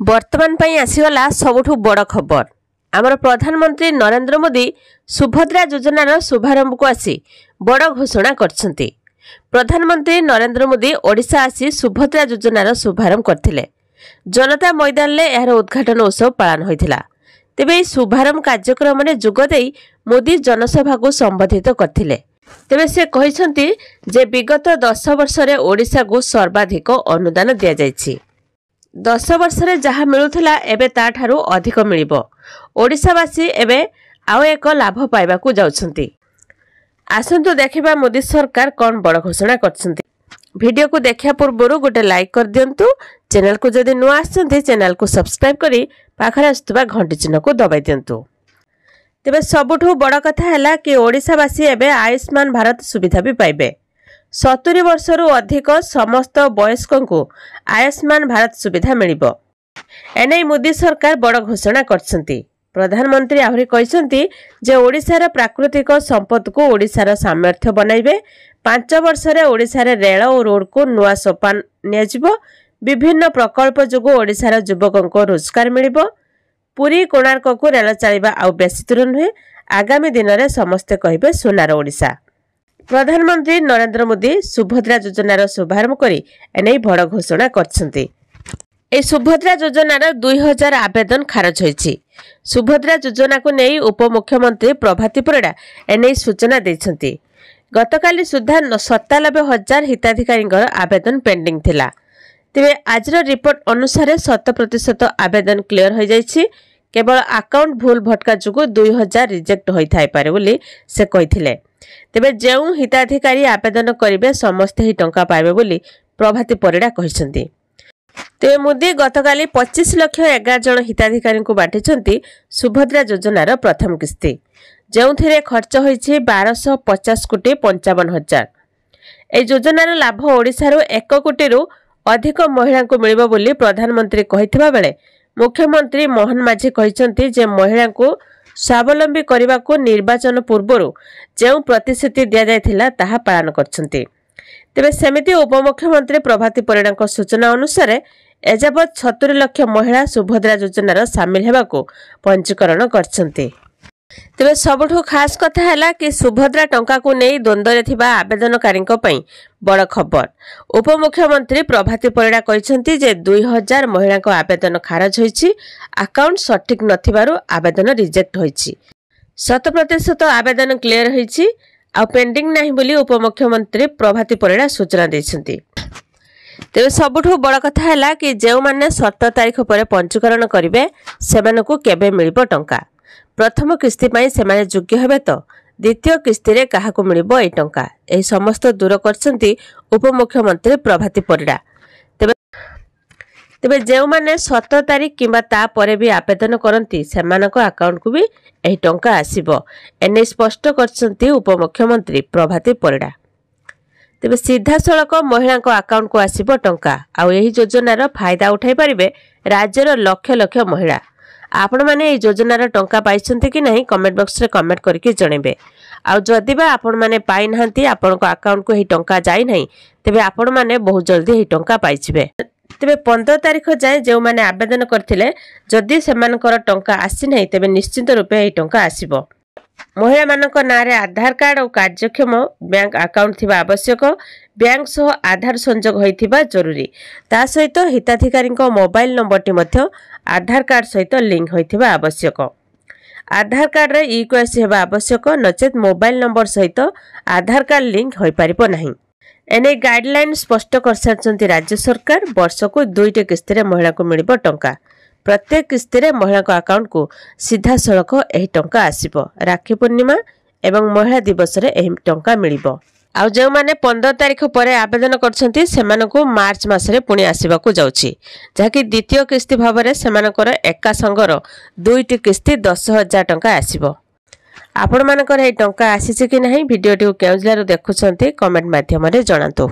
ବର୍ତ୍ତମାନ ପାଇଁ ଆସିଗଲା ସବୁଠୁ ବଡ଼ ଖବର। ଆମର ପ୍ରଧାନମନ୍ତ୍ରୀ ନରେନ୍ଦ୍ର ମୋଦି ସୁଭଦ୍ରା ଯୋଜନାର ଶୁଭାରମ୍ଭକୁ ଆସି ବଡ଼ ଘୋଷଣା କରିଛନ୍ତି। ପ୍ରଧାନମନ୍ତ୍ରୀ ନରେନ୍ଦ୍ର ମୋଦି ଓଡ଼ିଶା ଆସି ସୁଭଦ୍ରା ଯୋଜନାର ଶୁଭାରମ୍ଭ କରିଥିଲେ। ଜନତା ମଇଦାନରେ ଏହାର ଉଦ୍ଘାଟନ ଉତ୍ସବ ପାଳନ ହୋଇଥିଲା। ତେବେ ଏହି ଶୁଭାରମ୍ଭ କାର୍ଯ୍ୟକ୍ରମରେ ଯୋଗ ଦେଇ ମୋଦି ଜନସଭାକୁ ସମ୍ବୋଧିତ କରିଥିଲେ। ତେବେ ସେ କହିଛନ୍ତି ଯେ ବିଗତ ଦଶ ବର୍ଷରେ ଓଡ଼ିଶାକୁ ସର୍ବାଧିକ ଅନୁଦାନ ଦିଆଯାଇଛି। ଦଶ ବର୍ଷରେ ଯାହା ମିଳୁଥିଲା ଏବେ ତାଠାରୁ ଅଧିକ ମିଳିବ। ଓଡ଼ିଶାବାସୀ ଏବେ ଆଉ ଏକ ଲାଭ ପାଇବାକୁ ଯାଉଛନ୍ତି। ଆସନ୍ତୁ ଦେଖିବା ମୋଦି ସରକାର କ'ଣ ବଡ଼ ଘୋଷଣା କରିଛନ୍ତି। ଭିଡ଼ିଓକୁ ଦେଖିବା ପୂର୍ବରୁ ଗୋଟେ ଲାଇକ୍ କରିଦିଅନ୍ତୁ। ଚ୍ୟାନେଲକୁ ଯଦି ନୂଆ ଆସିଛନ୍ତି ଚ୍ୟାନେଲକୁ ସବସ୍କ୍ରାଇବ୍ କରି ପାଖରେ ଆସୁଥିବା ଘଣ୍ଟି ଚିହ୍ନକୁ ଦବାଇ ଦିଅନ୍ତୁ। ତେବେ ସବୁଠୁ ବଡ଼ କଥା ହେଲା କି ଓଡ଼ିଶାବାସୀ ଏବେ ଆୟୁଷ୍ମାନ ଭାରତ ସୁବିଧା ବି ପାଇବେ। ସତୁରି ବର୍ଷରୁ ଅଧିକ ସମସ୍ତ ବୟସ୍କଙ୍କୁ ଆୟୁଷ୍ମାନ ଭାରତ ସୁବିଧା ମିଳିବ। ଏନେଇ ମୋଦି ସରକାର ବଡ଼ ଘୋଷଣା କରିଛନ୍ତି। ପ୍ରଧାନମନ୍ତ୍ରୀ ଆହୁରି କହିଛନ୍ତି ଯେ ଓଡ଼ିଶାର ପ୍ରାକୃତିକ ସମ୍ପଦକୁ ଓଡ଼ିଶାର ସାମର୍ଥ୍ୟ ବନାଇବେ। ପାଞ୍ଚ ବର୍ଷରେ ଓଡ଼ିଶାରେ ରେଳ ଓ ରୋଡ୍କୁ ନୂଆ ସୋପାନ ନିଆଯିବ। ବିଭିନ୍ନ ପ୍ରକଳ୍ପ ଯୋଗୁଁ ଓଡ଼ିଶାର ଯୁବକଙ୍କୁ ରୋଜଗାର ମିଳିବ। ପୁରୀ କୋଣାର୍କକୁ ରେଳ ଚାଲିବା ଆଉ ବେଶୀ ଦୂର ନୁହେଁ। ଆଗାମୀ ଦିନରେ ସମସ୍ତେ କହିବେ ସୁନାର ଓଡ଼ିଶା। ପ୍ରଧାନମନ୍ତ୍ରୀ ନରେନ୍ଦ୍ର ମୋଦି ସୁଭଦ୍ରା ଯୋଜନାର ଶୁଭାରମ୍ଭ କରି ଏନେଇ ବଡ଼ ଘୋଷଣା କରିଛନ୍ତି। ଏହି ସୁଭଦ୍ରା ଯୋଜନାର ଦୁଇ ହଜାର ଆବେଦନ ଖାରଜ ହୋଇଛି। ସୁଭଦ୍ରା ଯୋଜନାକୁ ନେଇ ଉପମୁଖ୍ୟମନ୍ତ୍ରୀ ପ୍ରଭାତୀ ପରିଡ଼ା ଏନେଇ ସୂଚନା ଦେଇଛନ୍ତି। ଗତକାଲି ସୁଦ୍ଧା ସତାନବେ ହଜାର ହିତାଧିକାରୀଙ୍କର ଆବେଦନ ପେଣ୍ଡିଂ ଥିଲା। ତେବେ ଆଜିର ରିପୋର୍ଟ ଅନୁସାରେ ଶତ ପ୍ରତିଶତ ଆବେଦନ କ୍ଲିୟର ହୋଇଯାଇଛି। କେବଳ ଆକାଉଣ୍ଟ ଭୁଲ ଭଟକା ଯୋଗୁଁ ଦୁଇ ହଜାର ରିଜେକ୍ଟ ହୋଇଥାଇପାରେ ବୋଲି ସେ କହିଥିଲେ। ତେବେ ଯେଉଁ ହିତାଧିକାରୀ ଆବେଦନ କରିବେ ସମସ୍ତେ ହିଁ ଟଙ୍କା ପାଇବେ ବୋଲି ପ୍ରଭାତୀ ପରିଡ଼ା କହିଛନ୍ତି। ତେବେ ମୋଦି ଗତକାଲି ପଚିଶ ଲକ୍ଷ ଏଗାର ଜଣ ହିତାଧିକାରୀଙ୍କୁ ବାଣ୍ଟିଛନ୍ତି ସୁଭଦ୍ରା ଯୋଜନାର ପ୍ରଥମ କିସ୍ତି। ଯେଉଁଥିରେ ଖର୍ଚ୍ଚ ହୋଇଛି ବାରଶହ ପଚାଶ କୋଟି ପଞ୍ଚାବନ ହଜାର। ଏହି ଯୋଜନାର ଲାଭ ଓଡ଼ିଶାରୁ ଏକ କୋଟିରୁ ଅଧିକ ମହିଳାଙ୍କୁ ମିଳିବ ବୋଲି ପ୍ରଧାନମନ୍ତ୍ରୀ କହିଥିବା ବେଳେ ମୁଖ୍ୟମନ୍ତ୍ରୀ ମୋହନ ମାଝୀ କହିଛନ୍ତି ଯେ ମହିଳାଙ୍କୁ ସ୍ୱାବଲମ୍ବୀ କରିବାକୁ ନିର୍ବାଚନ ପୂର୍ବରୁ ଯେଉଁ ପ୍ରତିଶ୍ରୁତି ଦିଆଯାଇଥିଲା ତାହା ପାଳନ କରିଛନ୍ତି। ତେବେ ସେମିତି ଉପମୁଖ୍ୟମନ୍ତ୍ରୀ ପ୍ରଭାତୀ ପରିଡ଼ାଙ୍କ ସୂଚନା ଅନୁସାରେ ଏଯାବତ୍ ସତୁରି ଲକ୍ଷ ମହିଳା ସୁଭଦ୍ରା ଯୋଜନାର ସାମିଲ ହେବାକୁ ପଞ୍ଜୀକରଣ କରିଛନ୍ତି। ତେବେ ସବୁଠୁ ଖାସ୍ କଥା ହେଲା କି ସୁଭଦ୍ରା ଟଙ୍କାକୁ ନେଇ ଦ୍ୱନ୍ଦ୍ୱରେ ଥିବା ଆବେଦନକାରୀଙ୍କ ପାଇଁ ବଡ଼ ଖବର। ଉପମୁଖ୍ୟମନ୍ତ୍ରୀ ପ୍ରଭାତୀ ପରିଡ଼ା କହିଛନ୍ତି ଯେ ଦୁଇ ହଜାର ମହିଳାଙ୍କ ଆବେଦନ ଖାରଜ ହୋଇଛି ଆକାଉଣ୍ଟ ସଠିକ୍ ନଥିବାରୁ ଆବେଦନ ରିଜେକ୍ଟ ହୋଇଛି। ଶତ ପ୍ରତିଶତ ଆବେଦନ କ୍ଲିୟର ହୋଇଛି ଆଉ ପେଣ୍ଡିଂ ନାହିଁ ବୋଲି ଉପମୁଖ୍ୟମନ୍ତ୍ରୀ ପ୍ରଭାତୀ ପରିଡ଼ା ସୂଚନା ଦେଇଛନ୍ତି। ତେବେ ସବୁଠୁ ବଡ଼ କଥା ହେଲା କି ଯେଉଁମାନେ ସତର ତାରିଖ ପରେ ପଞ୍ଜୀକରଣ କରିବେ ସେମାନଙ୍କୁ କେବେ ମିଳିବ ଟଙ୍କା? ପ୍ରଥମ କିସ୍ତି ପାଇଁ ସେମାନେ ଯୋଗ୍ୟ ହେବେ ତ? ଦ୍ୱିତୀୟ କିସ୍ତିରେ କାହାକୁ ମିଳିବ ଏହି ଟଙ୍କା? ଏହି ସମସ୍ତ ଦୂର କରିଛନ୍ତି ଉପମୁଖ୍ୟମନ୍ତ୍ରୀ ପ୍ରଭାତୀ ପରିଡ଼ା। ତେବେ ତେବେ ଯେଉଁମାନେ ସତର ତାରିଖ କିମ୍ବା ତାପରେ ବି ଆବେଦନ କରନ୍ତି ସେମାନଙ୍କ ଆକାଉଣ୍ଟକୁ ବି ଏହି ଟଙ୍କା ଆସିବ। ଏନେଇ ସ୍ପଷ୍ଟ କରିଛନ୍ତି ଉପମୁଖ୍ୟମନ୍ତ୍ରୀ ପ୍ରଭାତୀ ପରିଡ଼ା। ତେବେ ସିଧାସଳଖ ମହିଳାଙ୍କ ଆକାଉଣ୍ଟକୁ ଆସିବ ଟଙ୍କା। ଆଉ ଏହି ଯୋଜନାର ଫାଇଦା ଉଠାଇ ପାରିବେ ରାଜ୍ୟର ଲକ୍ଷ ଲକ୍ଷ ମହିଳା। ଆପଣମାନେ ଏହି ଯୋଜନାର ଟଙ୍କା ପାଇଛନ୍ତି କି ନାହିଁ କମେଣ୍ଟ ବକ୍ସରେ କମେଣ୍ଟ କରିକି ଜଣାଇବେ। ଆଉ ଯଦି ବା ଆପଣମାନେ ପାଇନାହାନ୍ତି ଆପଣଙ୍କ ଆକାଉଣ୍ଟକୁ ଏହି ଟଙ୍କା ଯାଇନାହିଁ ତେବେ ଆପଣମାନେ ବହୁତ ଜଲ୍ଦି ଏହି ଟଙ୍କା ପାଇଯିବେ। ତେବେ ପନ୍ଦର ତାରିଖ ଯାଏଁ ଯେଉଁମାନେ ଆବେଦନ କରିଥିଲେ ଯଦି ସେମାନଙ୍କର ଟଙ୍କା ଆସିନାହିଁ ତେବେ ନିଶ୍ଚିତ ରୂପେ ଏହି ଟଙ୍କା ଆସିବ। ମହିଳାମାନଙ୍କ ନାଁରେ ଆଧାର କାର୍ଡ ଓ କାର୍ଯ୍ୟକ୍ଷମ ବ୍ୟାଙ୍କ ଆକାଉଣ୍ଟ ଥିବା ଆବଶ୍ୟକ। ବ୍ୟାଙ୍କ ସହ ଆଧାର ସଂଯୋଗ ହୋଇଥିବା ଜରୁରୀ। ତା ସହିତ ହିତାଧିକାରୀଙ୍କ ମୋବାଇଲ ନମ୍ବରଟି ମଧ୍ୟ ଆଧାର କାର୍ଡ ସହିତ ଲିଙ୍କ ହୋଇଥିବା ଆବଶ୍ୟକ। ଆଧାର କାର୍ଡରେ ଇ କେୱାଇସି ହେବା ଆବଶ୍ୟକ। ନଚେତ୍ ମୋବାଇଲ ନମ୍ବର ସହିତ ଆଧାର କାର୍ଡ ଲିଙ୍କ ହୋଇପାରିବ ନାହିଁ। ଏନେଇ ଗାଇଡଲାଇନ ସ୍ପଷ୍ଟ କରିସାରିଛନ୍ତି ରାଜ୍ୟ ସରକାର। ବର୍ଷକୁ ଦୁଇଟି କିସ୍ତିରେ ମହିଳାଙ୍କୁ ମିଳିବ ଟଙ୍କା। ପ୍ରତ୍ୟେକ କିସ୍ତିରେ ମହିଳାଙ୍କ ଆକାଉଣ୍ଟକୁ ସିଧାସଳଖ ଏହି ଟଙ୍କା ଆସିବ। ରାକ୍ଷୀ ପୂର୍ଣ୍ଣିମା ଏବଂ ମହିଳା ଦିବସରେ ଏହି ଟଙ୍କା ମିଳିବ। ଆଉ ଯେଉଁମାନେ ପନ୍ଦର ତାରିଖ ପରେ ଆବେଦନ କରିଛନ୍ତି ସେମାନଙ୍କୁ ମାର୍ଚ୍ଚ ମାସରେ ପୁଣି ଆସିବାକୁ ଯାଉଛି। ଯାହାକି ଦ୍ୱିତୀୟ କିସ୍ତି ଭାବରେ ସେମାନଙ୍କର ଏକା ସଙ୍ଗର ଦୁଇଟି କିସ୍ତି ଦଶ ହଜାର ଟଙ୍କା ଆସିବ। ଆପଣମାନଙ୍କର ଏହି ଟଙ୍କା ଆସିଛି କି ନାହିଁ ଭିଡ଼ିଓଟିକୁ କେଉଁ ଜିଲ୍ଲାରୁ ଦେଖୁଛନ୍ତି କମେଣ୍ଟ ମାଧ୍ୟମରେ ଜଣାନ୍ତୁ।